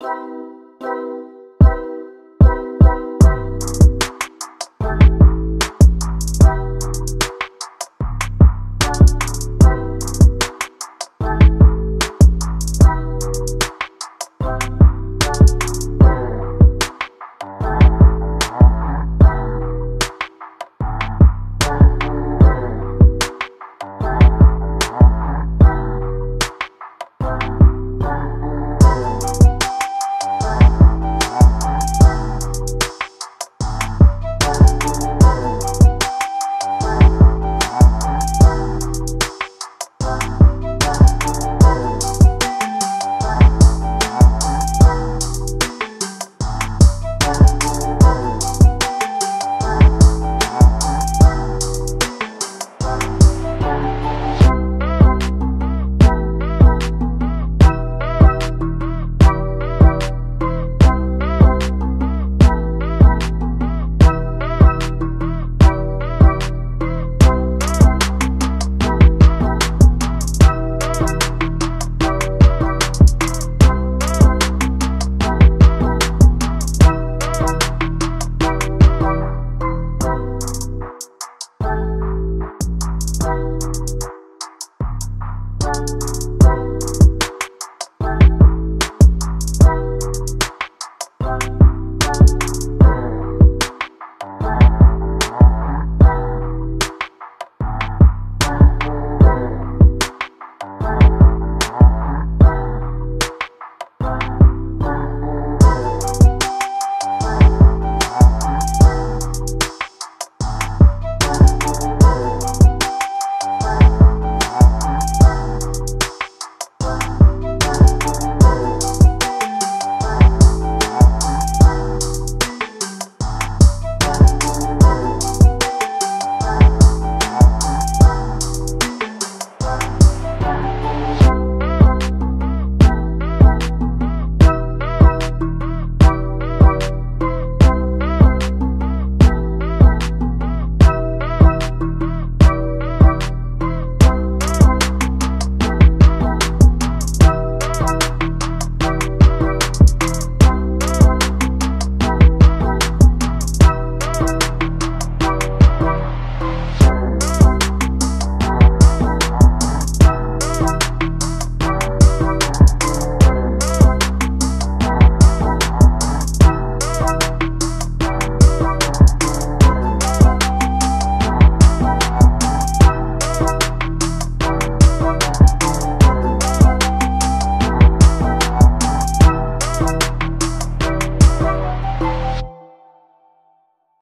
you